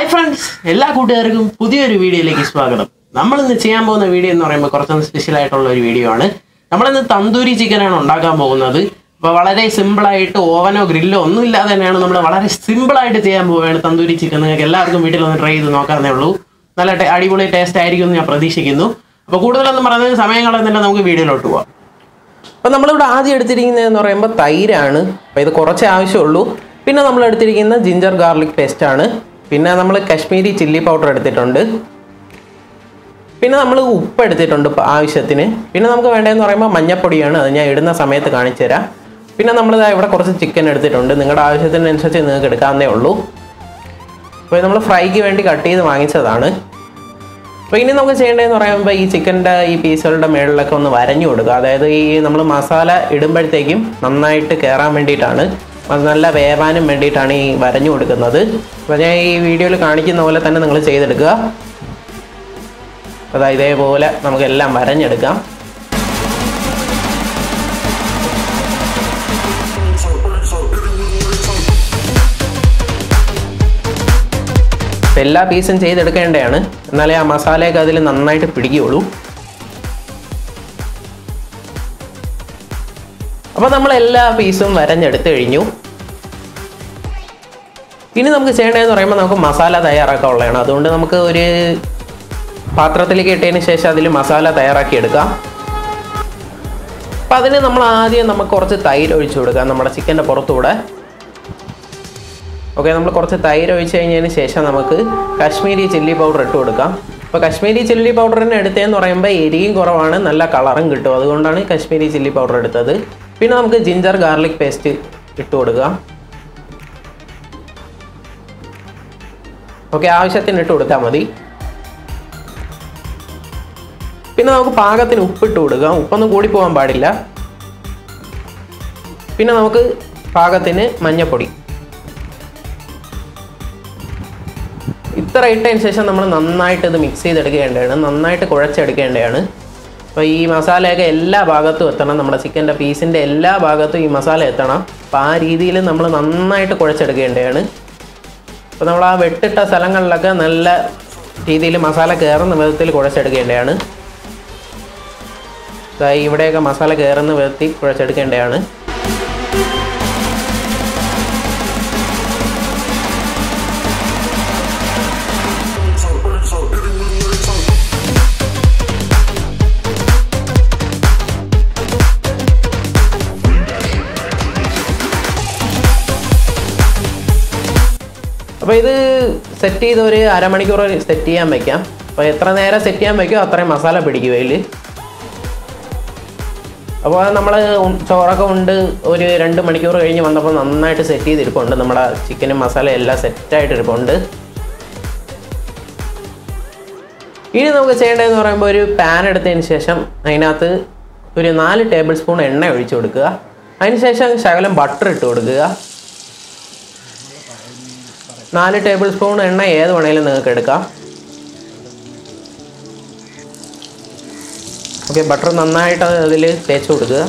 Hi friends എല്ലാ കൂട്ടുകാർക്കും പുതിയൊരു വീഡിയോയിലേക്ക് സ്വാഗതം. നമ്മൾ ഇന്ന് ചെയ്യാൻ പോകുന്ന വീഡിയോ എന്ന് പറയുമ്പോൾ കുറച്ചൊന്ന് സ്പെഷ്യൽ ആയിട്ടുള്ള ഒരു വീഡിയോ ആണ്. നമ്മളിന്ന് തന്തൂരി ചിക്കനാണ് ഉണ്ടാക്കാൻ പോകുന്നത്. അപ്പോൾ വളരെ സിമ്പിളായിട്ട് ഓവനോ ഗ്രില്ലോ ഒന്നും ഇല്ലാതെ തന്നെയാണ് നമ്മൾ വളരെ സിമ്പിളായിട്ട് ചെയ്യാൻ പോവുകയാണ് തന്തൂരി ചിക്കൻ നിങ്ങൾക്ക് എല്ലാവർക്കും വീട്ടിൽ ഒന്ന് ട്രൈ ചെയ്ത് നോക്കാമെന്നേ ഉള്ളൂ. നല്ല അടിപൊളി ടേസ്റ്റ് ആയിരിക്കും എന്ന് ഞാൻ പ്രതീക്ഷിക്കുന്നു. അപ്പോൾ കൂടുതലൊന്നും പറയുന്നത് സമയം കളയുന്നില്ല. നമുക്ക് വീഡിയോയിലോട്ട് പോവാം. അപ്പം നമ്മളിവിടെ ആദ്യം എടുത്തിരിക്കുന്നതെന്ന് പറയുമ്പോൾ തൈരാണ്. അപ്പോൾ ഇത് കുറച്ച് ആവശ്യമുള്ളൂ. പിന്നെ നമ്മൾ എടുത്തിരിക്കുന്ന ജിഞ്ചർ ഗാർലിക് പേസ്റ്റാണ് പിന്നെ നമ്മൾ കശ്മീരി ചില്ലി പൗഡർ എടുത്തിട്ടുണ്ട്. പിന്നെ നമ്മൾ ഉപ്പ് എടുത്തിട്ടുണ്ട് ആവശ്യത്തിന്. പിന്നെ നമുക്ക് വേണ്ടതെന്ന് പറയുമ്പോൾ മഞ്ഞപ്പൊടിയാണ് അത് ഞാൻ ഇടുന്ന സമയത്ത് കാണിച്ചു തരാം. പിന്നെ നമ്മൾ ഇവിടെ കുറച്ച് ചിക്കൻ എടുത്തിട്ടുണ്ട്. നിങ്ങളുടെ ആവശ്യത്തിനനുസരിച്ച് നിങ്ങൾക്ക് എടുക്കാവുന്നേ ഉള്ളൂ. അപ്പോൾ നമ്മൾ ഫ്രൈക്ക് വേണ്ടി കട്ട് ചെയ്ത് വാങ്ങിച്ചതാണ്. അപ്പോൾ ഇനി നമുക്ക് ചെയ്യേണ്ടതെന്ന് പറയുമ്പോൾ ഈ ചിക്കന്റെ ഈ പീസുകളുടെ മേളിലൊക്കെ ഒന്ന് വരഞ്ഞു കൊടുക്കുക. അതായത് ഈ നമ്മൾ മസാല ഇടുമ്പോഴത്തേക്കും നന്നായിട്ട് കയറാൻ വേണ്ടിയിട്ടാണ്. അത് നല്ല വേവാനും വേണ്ടിയിട്ടാണ് ഈ വരഞ്ഞു കൊടുക്കുന്നത്. അപ്പോൾ ഞാൻ ഈ വീഡിയോയിൽ കാണിക്കുന്ന പോലെ തന്നെ നിങ്ങൾ ചെയ്തെടുക്കുക. അതാ ഇതേപോലെ നമുക്കെല്ലാം വരഞ്ഞെടുക്കാം. എല്ലാ പീസും ചെയ്തെടുക്കേണ്ടതാണ്. എന്നാലേ ആ മസാലയൊക്കെ അതിൽ നന്നായിട്ട് പിടിക്കുകയുള്ളൂ. അപ്പോൾ നമ്മൾ എല്ലാ പീസും വരഞ്ഞെടുത്ത് കഴിഞ്ഞു. ഇനി നമുക്ക് ചെയ്യേണ്ടതെന്ന് പറയുമ്പോൾ നമുക്ക് മസാല തയ്യാറാക്കാനുള്ളതാണ് അതുകൊണ്ട് നമുക്ക് ഒരു പാത്രത്തിലേക്ക് ഇട്ടതിന് ശേഷം അതിൽ മസാല തയ്യാറാക്കി എടുക്കാം. അപ്പം അതിന് നമ്മൾ ആദ്യം നമുക്ക് കുറച്ച് തൈര് ഒഴിച്ചു കൊടുക്കാം നമ്മുടെ ചിക്കന്റെ പുറത്തൂടെ. ഓക്കെ നമ്മൾ കുറച്ച് തൈര് ഒഴിച്ചു കഴിഞ്ഞതിന് ശേഷം നമുക്ക് കാശ്മീരി ചില്ലി പൗഡർ ഇട്ട് കൊടുക്കാം. അപ്പോൾ കാശ്മീരി ചില്ലി പൗഡറിന് എടുത്തതെന്ന് പറയുമ്പോൾ എരിയും കുറവാണ് നല്ല കളറും കിട്ടും. അതുകൊണ്ടാണ് കാശ്മീരി ചില്ലി പൗഡർ എടുത്തത്. പിന്നെ നമുക്ക് ജിഞ്ചർ ഗാർലിക് പേസ്റ്റ് ഇട്ട് കൊടുക്കുക ഓക്കെ ആവശ്യത്തിന് ഇട്ട് കൊടുത്താൽ മതി. പിന്നെ നമുക്ക് പാകത്തിന് ഉപ്പിട്ട് കൊടുക്കാം. ഉപ്പൊന്നും കൂടി പോകാൻ പാടില്ല. പിന്നെ നമുക്ക് പാകത്തിന് മഞ്ഞപ്പൊടി. ഇത്ര ഇട്ടതിന് ശേഷം നമ്മൾ നന്നായിട്ട് ഇത് മിക്സ് ചെയ്തെടുക്കേണ്ടതാണ്. നന്നായിട്ട് കുഴച്ചെടുക്കേണ്ടതാണ്. അപ്പോൾ ഈ മസാലയൊക്കെ എല്ലാ ഭാഗത്തും എത്തണം. നമ്മുടെ ചിക്കന്റെ പീസിന്റെ എല്ലാ ഭാഗത്തും ഈ മസാല എത്തണം. അപ്പോൾ ആ രീതിയിൽ നമ്മൾ നന്നായിട്ട് കുഴച്ചെടുക്കേണ്ടതാണ്. അപ്പോൾ നമ്മൾ ആ വെട്ടിട്ട സ്ഥലങ്ങളിലൊക്കെ നല്ല രീതിയിൽ മസാല കയറുന്ന വിധത്തിൽ കുഴച്ചെടുക്കേണ്ടതാണ്. ഇവിടെയൊക്കെ മസാല കയറുന്ന വിധത്തിൽ കുഴച്ചെടുക്കേണ്ടതാണ്. അപ്പോൾ ഇത് സെറ്റ് ചെയ്ത് ഒരു അരമണിക്കൂർ സെറ്റ് ചെയ്യാൻ വയ്ക്കാം അപ്പോൾ എത്ര നേരം സെറ്റ് ചെയ്യാൻ വയ്ക്കുമോ അത്രയും മസാല പിടിക്കും അതിൽ അപ്പോൾ നമ്മൾ ചോറൊക്കെ ഉണ്ട് ഒരു രണ്ട് മണിക്കൂർ കഴിഞ്ഞ് വന്നപ്പോൾ നന്നായിട്ട് സെറ്റ് ചെയ്തിരിപ്പുണ്ട്. നമ്മുടെ ചിക്കനും മസാല എല്ലാം സെറ്റായിട്ട് ഇരിപ്പുണ്ട് ഇനി നമുക്ക് ചെയ്യേണ്ടതെന്ന് പറയുമ്പോൾ ഒരു പാൻ എടുത്തതിന് ശേഷം അതിനകത്ത് ഒരു നാല് ടേബിൾ സ്പൂൺ എണ്ണ ഒഴിച്ചു കൊടുക്കുക. അതിനുശേഷം ശകലം ബട്ടർ ഇട്ട് കൊടുക്കുക. നാല് ടേബിൾ സ്പൂൺ എണ്ണ ഏത് വേണേലും നിങ്ങൾക്ക് എടുക്കാം. ഓക്കെ ബട്ടർ നന്നായിട്ട് അതിൽ തേച്ച് കൊടുക്കുക.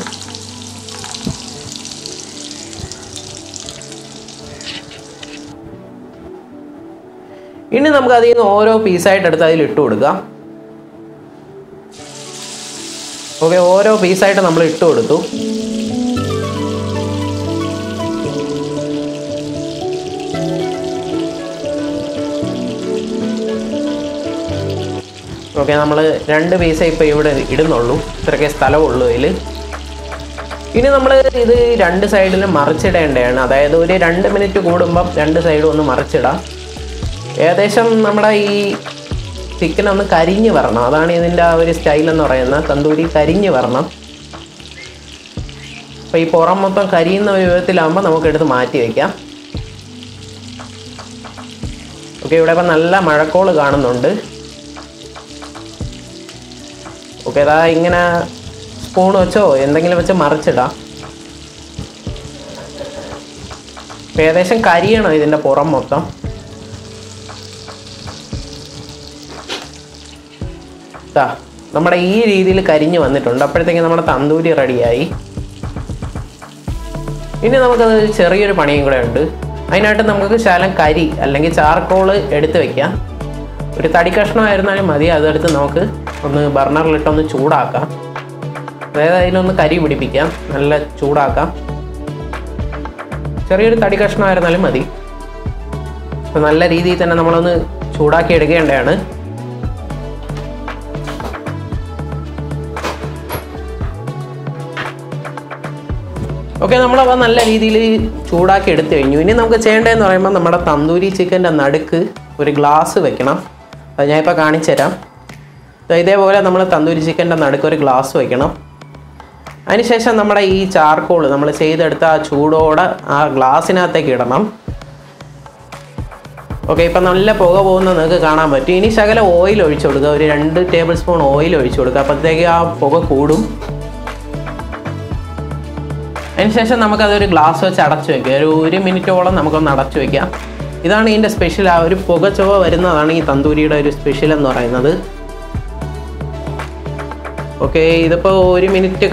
ഇനി നമുക്ക് അതിൽ നിന്ന് ഓരോ പീസായിട്ട് എടുത്ത് അതിൽ ഇട്ട് കൊടുക്കാം. ഓക്കെ ഓരോ പീസായിട്ട് നമ്മൾ ഇട്ട് കൊടുത്തു. ഓക്കെ നമ്മൾ രണ്ട് പീസേ ഇപ്പോൾ ഇവിടെ ഇടുന്നുള്ളൂ. ഇത്രയൊക്കെ സ്ഥലമുള്ളൂ ഇതിൽ ഇനി നമ്മൾ ഇത് രണ്ട് സൈഡിലും മറിച്ചിടേണ്ടതാണ്. അതായത് ഒരു രണ്ട് മിനിറ്റ് കൂടുമ്പം രണ്ട് സൈഡും ഒന്ന് മറിച്ചിടാം. ഏകദേശം നമ്മുടെ ഈ ചിക്കൻ ഒന്ന് കരിഞ്ഞ് വരണം. അതാണ് ഇതിന്റെ ആ ഒരു സ്റ്റൈൽ എന്ന് പറയുന്നത്. തന്തൂരി കരിഞ്ഞ് വരണം. അപ്പോൾ ഈ പുറം മൊത്തം കരിയുന്ന ഒരു വിധത്തിലാകുമ്പോൾ നമുക്കെടുത്ത് മാറ്റി വയ്ക്കാം ഓക്കെ ഇവിടെ ഇപ്പം നല്ല മഴക്കോൾ കാണുന്നുണ്ട്. ഓക്കെ അതാ ഇങ്ങനെ സ്പൂൺ വെച്ചോ എന്തെങ്കിലും വെച്ച് മറിച്ചിടാം. ഏകദേശം കരിയണം ഇതിന്റെ പുറം മൊത്തം. ദാ നമ്മുടെ ഈ രീതിയിൽ കരിഞ്ഞു വന്നിട്ടുണ്ട്. അപ്പോഴത്തേക്ക് നമ്മുടെ തന്തൂരി റെഡിയായി. ഇനി നമുക്കത് ചെറിയൊരു പണിയും കൂടെ ഉണ്ട്. അതിനായിട്ട് നമുക്ക് ശാലം കരി അല്ലെങ്കിൽ ചാർക്കോൾ എടുത്ത് വെക്കാം. ഒരു തടി കഷ്ണമായിരുന്നാലും മതി. അതെടുത്ത് നമുക്ക് ഒന്ന് ബർണറിലിട്ടൊന്ന് ചൂടാക്കാം. അതായത് അതിലൊന്ന് കരി പിടിപ്പിക്കാം. നല്ല ചൂടാക്കാം. ചെറിയൊരു തടി കഷ്ണമായിരുന്നാലും മതി. അപ്പോൾ നല്ല രീതിയിൽ തന്നെ നമ്മളൊന്ന് ചൂടാക്കി എടുക്കേണ്ടതാണ്. ഓക്കെ നമ്മളപ്പോൾ നല്ല രീതിയിൽ ചൂടാക്കി എടുത്തു കഴിഞ്ഞു. ഇനി നമുക്ക് ചെയ്യേണ്ടതെന്ന് പറയുമ്പോൾ നമ്മുടെ തന്തൂരി ചിക്കന്റെ നടുക്ക് ഒരു ഗ്ലാസ് വെക്കണം. അത് ഞാനിപ്പോൾ കാണിച്ചു തരാം ഇതേപോലെ നമ്മൾ തന്തൂരി ചിക്കന്റെ നടുക്ക് ഒരു ഗ്ലാസ് വയ്ക്കണം അതിനുശേഷം നമ്മുടെ ഈ ചാർക്കോൾ നമ്മൾ ചെയ്തെടുത്ത ആ ചൂടോടെ ആ ഗ്ലാസ്സിനകത്തേക്ക് ഇടണം. ഓക്കെ ഇപ്പം നല്ല പുക പോകുന്നത് നിങ്ങൾക്ക് കാണാൻ പറ്റും. ഇനി ശകല ഓയിൽ ഒഴിച്ചു കൊടുക്കുക. ഒരു രണ്ട് ടേബിൾ സ്പൂൺ ഓയിൽ ഒഴിച്ചു കൊടുക്കുക. അപ്പോഴത്തേക്ക് ആ പുക കൂടും. അതിനുശേഷം നമുക്കതൊരു ഗ്ലാസ് വെച്ച് അടച്ചു വയ്ക്കാം ഒരു ഒരു മിനിറ്റോളം നമുക്കൊന്ന് അടച്ചു വെക്കാം. ഇതാണ് ഇതിന്റെ സ്പെഷ്യൽ ആ ഒരു പുക ചുവ വരുന്നതാണ് ഈ തന്തൂരിയുടെ ഒരു സ്പെഷ്യൽ എന്ന് പറയുന്നത്. ഓക്കെ ഇതിപ്പോൾ ഒരു മിനിറ്റ്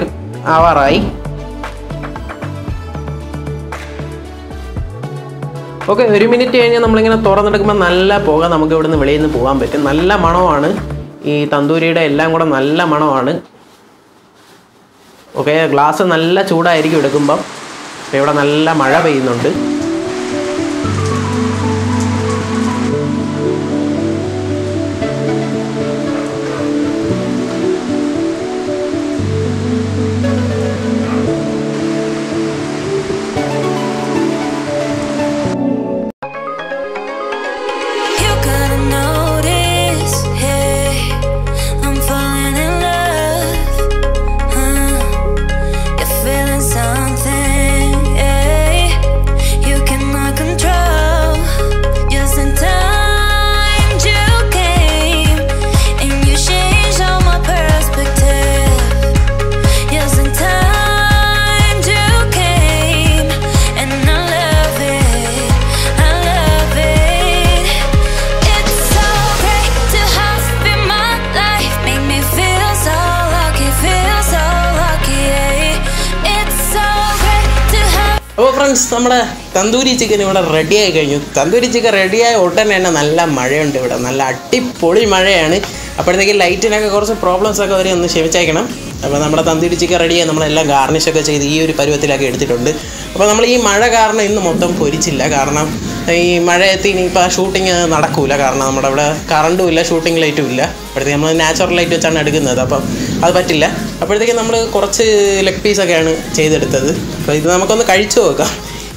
ആവാറായി. ഓക്കെ ഒരു മിനിറ്റ് കഴിഞ്ഞ് നമ്മളിങ്ങനെ തുറന്നെടുക്കുമ്പോൾ നല്ല പുക നമുക്ക് ഇവിടുന്ന് വെളിയിൽ നിന്ന് പോകാൻ പറ്റും. നല്ല മണമാണ്. ഈ തന്തൂരിയുടെ എല്ലാം കൂടെ നല്ല മണമാണ്. ഓക്കെ ഗ്ലാസ് നല്ല ചൂടായിരിക്കും എടുക്കുമ്പം. ഇവിടെ നല്ല മഴ പെയ്യുന്നുണ്ട്. ഫ്രണ്ട്സ് നമ്മുടെ തന്തൂരി ചിക്കൻ ഇവിടെ റെഡിയായി കഴിഞ്ഞു. തന്തൂരി ചിക്കൻ റെഡിയായ ഉടനെ തന്നെ നല്ല മഴയുണ്ട് ഇവിടെ. നല്ല അടിപൊളി മഴയാണ്. അപ്പോഴത്തേക്ക് ലൈറ്റിനൊക്കെ കുറച്ച് പ്രോബ്ലംസ് ഒക്കെ വരെ ഒന്ന് ക്ഷമിച്ചേക്കണം അപ്പോൾ നമ്മുടെ തന്തൂരി ചിക്കൻ റെഡിയായി നമ്മളെല്ലാം ഗാർണിഷൊക്കെ ചെയ്ത് ഈ ഒരു പരുവത്തിലൊക്കെ എടുത്തിട്ടുണ്ട്. അപ്പോൾ നമ്മൾ ഈ മഴ കാരണം ഇന്ന് മൊത്തം പൊരിച്ചില്ല. കാരണം ഈ മഴയത്ത് ഇനിയിപ്പോൾ ഷൂട്ടിങ് നടക്കൂല. കാരണം നമ്മുടെ ഇവിടെ കറണ്ടും ഇല്ല ഷൂട്ടിംഗ് ലൈറ്റും ഇല്ല. അപ്പോഴത്തേക്ക് നമ്മൾ നാച്ചുറൽ ലൈറ്റ് വെച്ചാണ് എടുക്കുന്നത്. അപ്പം അത് പറ്റില്ല. അപ്പോഴത്തേക്ക് നമ്മൾ കുറച്ച് ലെഗ് പീസൊക്കെയാണ് ചെയ്തെടുത്തത്. അപ്പോൾ ഇത് നമുക്കൊന്ന് കഴിച്ചു നോക്കാം.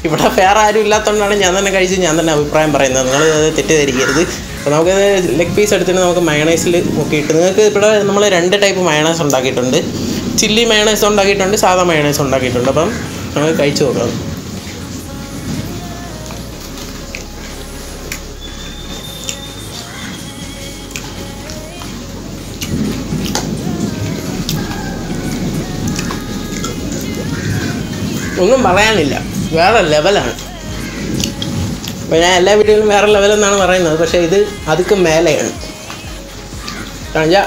ഇവിടെ വേറെ ആരും ഇല്ലാത്തതുകൊണ്ടാണ് ഞാൻ തന്നെ കഴിച്ച് ഞാൻ തന്നെ അഭിപ്രായം പറയുന്നത്. നിങ്ങൾ തെറ്റിദ്ധരിക്കരുത്. അപ്പോൾ നമുക്ക് ലെഗ് പീസ് എടുത്തിട്ട് നമുക്ക് മയണൈസിൽ മുക്കിയിട്ട് നിങ്ങൾക്ക് ഇവിടെ നമ്മൾ രണ്ട് ടൈപ്പ് മയണൈസ് ഉണ്ടാക്കിയിട്ടുണ്ട്. ചില്ലി മയണൈസ് ഉണ്ടാക്കിയിട്ടുണ്ട് സാധാ മയണൈസ് ഉണ്ടാക്കിയിട്ടുണ്ട്. അപ്പം നമുക്ക് കഴിച്ചു നോക്കാം. ഒന്നും പറയാനില്ല. വേറെ ലെവലാണ് അപ്പോൾ ഞാൻ എല്ലാ വീഡിയോയിലും വേറെ ലെവലെന്നാണ് പറയുന്നത്. പക്ഷേ ഇത് അതുക്ക് മേലെയാണ്. കാണിച്ചാൽ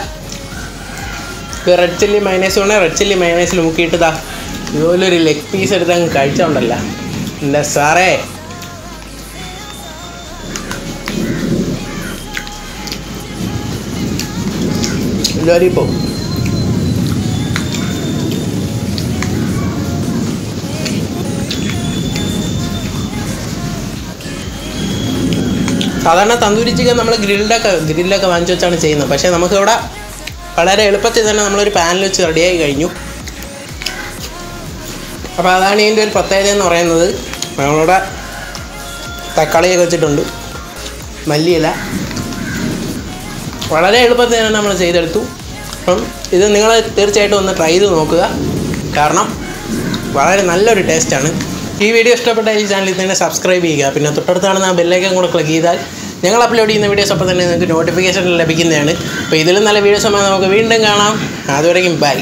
ഇത്. റെഡ് ചില്ലി മൈനേസ് വേണേൽ റെഡ് ചില്ലി മൈനേസിൽ മുക്കിയിട്ട് ഇതുപോലൊരു ഇതുപോലെ ലെഗ് പീസ് എടുത്ത് അങ്ങ് കഴിച്ചോണ്ടല്ല. എന്താ സാറേ? ലോലിപ്പോ സാധാരണ തന്തൂരി ചിക്കൻ നമ്മൾ ഗ്രിൽഡൊക്കെ ഗ്രില്ലൊക്കെ വാങ്ങിച്ചു വെച്ചാണ് ചെയ്യുന്നത്. പക്ഷേ നമുക്കിവിടെ വളരെ എളുപ്പത്തിൽ തന്നെ നമ്മളൊരു പാനിൽ വെച്ച് റെഡിയായി കഴിഞ്ഞു. അപ്പോൾ അതാണ് ഇതിന്റെ ഒരു പ്രത്യേകത എന്ന് പറയുന്നത്. നമ്മളിവിടെ തക്കാളിയൊക്കെ വെച്ചിട്ടുണ്ട്. മല്ലിയില. വളരെ എളുപ്പത്തിൽ തന്നെ നമ്മൾ ചെയ്തെടുത്തു. അപ്പം ഇത് നിങ്ങൾ തീർച്ചയായിട്ടും ഒന്ന് ട്രൈ ചെയ്ത് നോക്കുക. കാരണം വളരെ നല്ലൊരു ടേസ്റ്റാണ്. ഈ വീഡിയോ ഇഷ്ടപ്പെട്ട ഈ ചാനലിൽ തന്നെ സബ്സ്ക്രൈബ് ചെയ്യുക. പിന്നെ തൊട്ടടുത്താണ് ആ ബെല്ലൈക്കൻ കൂടെ ക്ലിക്ക് ചെയ്താൽ ഞങ്ങൾ അപ്ലോഡ് ചെയ്യുന്ന വീഡിയോസ് അപ്പോൾ തന്നെ നിങ്ങൾക്ക് നോട്ടിഫിക്കേഷൻ ലഭിക്കുന്നതാണ്. അപ്പോൾ ഇതിലും നല്ല വീഡിയോസ് നമുക്ക് വീണ്ടും കാണാം. അതുവരെയും ബൈ